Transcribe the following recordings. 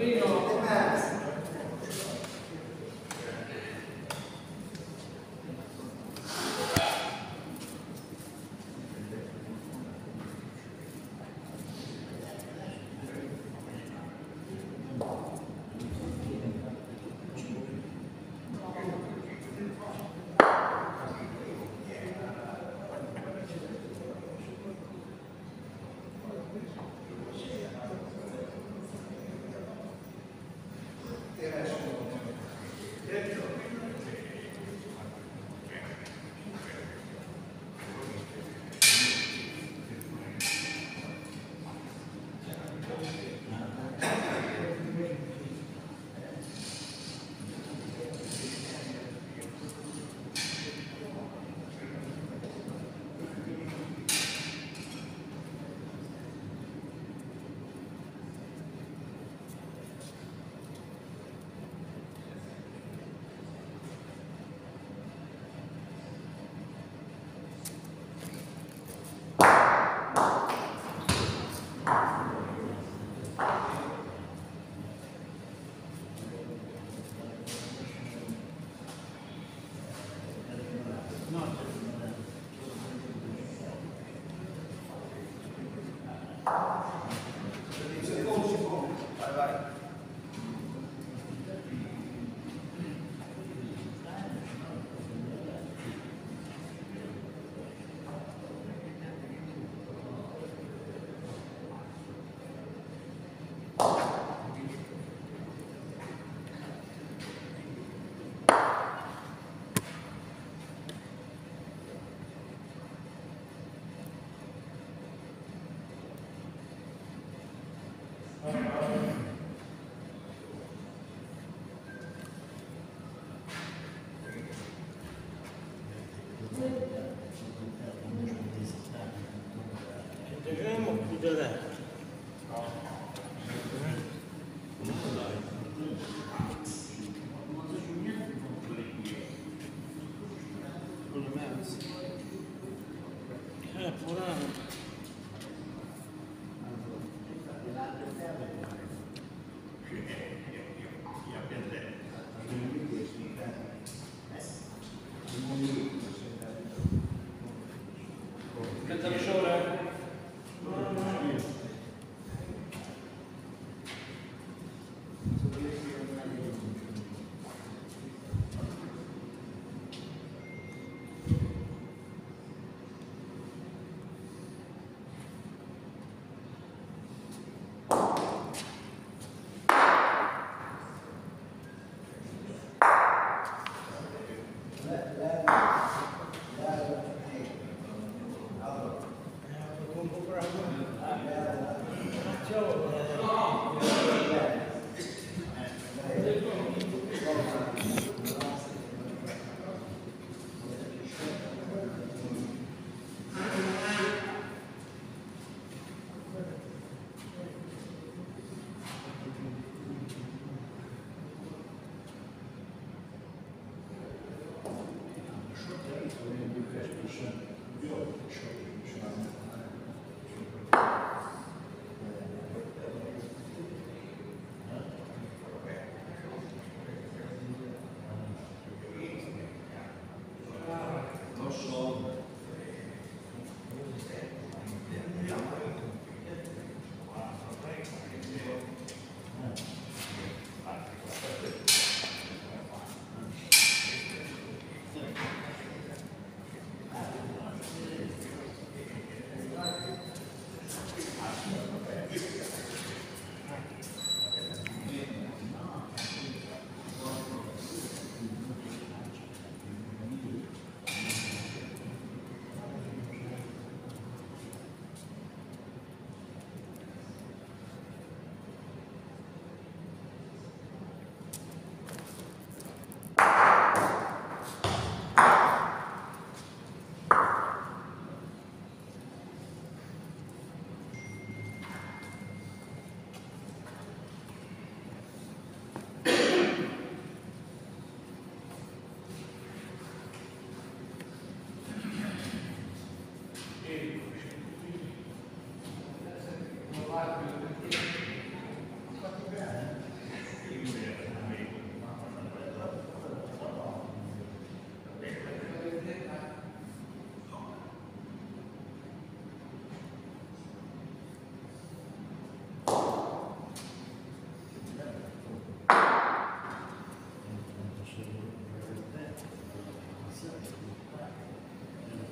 you Vedremo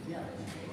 Yeah.